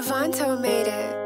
Avanto made it.